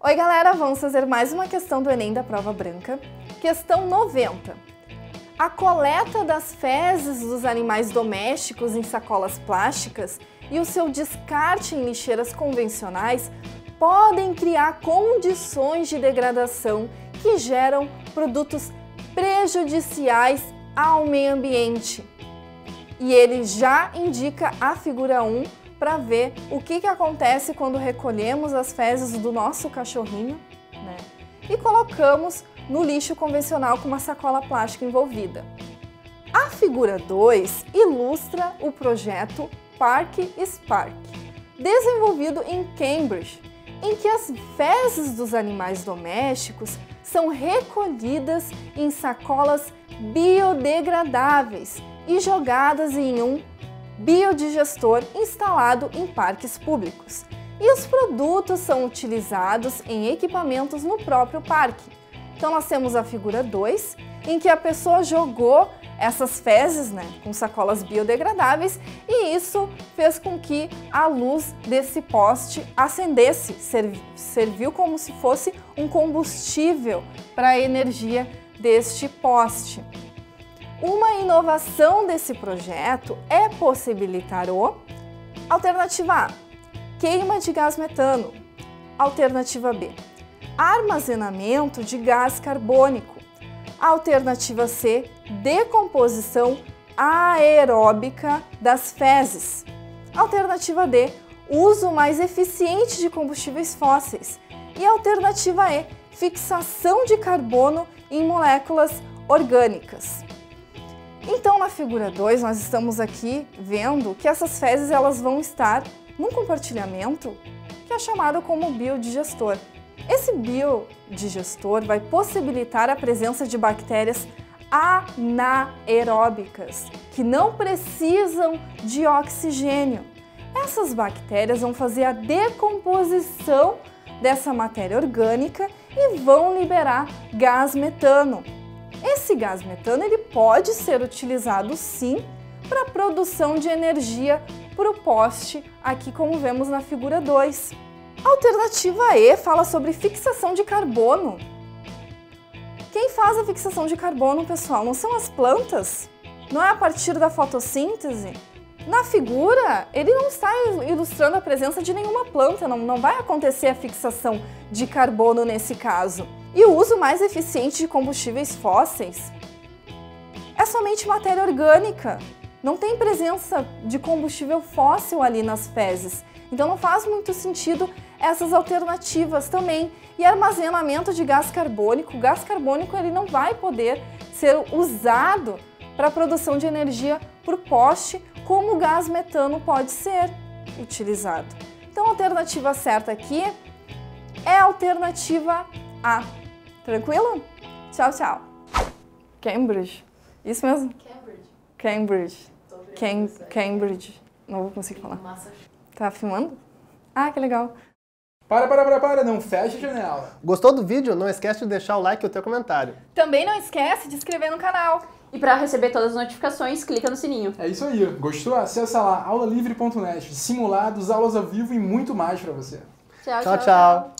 Oi, galera, vamos fazer mais uma questão do Enem da prova branca. Questão 90. A coleta das fezes dos animais domésticos em sacolas plásticas e o seu descarte em lixeiras convencionais podem criar condições de degradação que geram produtos prejudiciais ao meio ambiente. E ele já indica a figura 1 para ver o que, que acontece quando recolhemos as fezes do nosso cachorrinho né, e colocamos no lixo convencional com uma sacola plástica envolvida. A figura 2 ilustra o projeto Park Spark, desenvolvido em Cambridge, em que as fezes dos animais domésticos são recolhidas em sacolas biodegradáveis e jogadas em um biodigestor instalado em parques públicos. E os produtos são utilizados em equipamentos no próprio parque. Então nós temos a figura 2, em que a pessoa jogou essas fezes né, com sacolas biodegradáveis e isso fez com que a luz desse poste acendesse, serviu como se fosse um combustível para a energia deste poste. Uma inovação desse projeto é possibilitar o Alternativa A, queima de gás metano. Alternativa B, armazenamento de gás carbônico. Alternativa C, decomposição aeróbica das fezes. Alternativa D, uso mais eficiente de combustíveis fósseis. E alternativa E, fixação de carbono em moléculas orgânicas. Então, na figura 2, nós estamos aqui vendo que essas fezes elas vão estar num compartilhamento que é chamado como biodigestor. Esse biodigestor vai possibilitar a presença de bactérias anaeróbicas, que não precisam de oxigênio. Essas bactérias vão fazer a decomposição dessa matéria orgânica e vão liberar gás metano, esse gás metano ele pode ser utilizado sim para a produção de energia para o poste, aqui como vemos na figura 2. A alternativa E fala sobre fixação de carbono. Quem faz a fixação de carbono, pessoal, não são as plantas? Não é a partir da fotossíntese? Na figura, ele não está ilustrando a presença de nenhuma planta, não, não vai acontecer a fixação de carbono nesse caso. E o uso mais eficiente de combustíveis fósseis é somente matéria orgânica. Não tem presença de combustível fóssil ali nas fezes. Então não faz muito sentido essas alternativas também. E armazenamento de gás carbônico, o gás carbônico ele não vai poder ser usado para a produção de energia por poste, como o gás metano pode ser utilizado. Então a alternativa certa aqui é a alternativa A. Tranquilo? Tchau, tchau. Cambridge. Isso mesmo? Cambridge. Cambridge. Cam Cambridge. Não vou conseguir falar. Tá filmando? Ah, que legal. Para, para, para, para, não feche a janela. Gostou do vídeo? Não esquece de deixar o like e o teu comentário. Também não esquece de se inscrever no canal. E para receber todas as notificações, clica no sininho. É isso aí. Gostou? Acessa lá aulalivre.net. Simulados, aulas ao vivo e muito mais para você. tchau. tchau. tchau. tchau.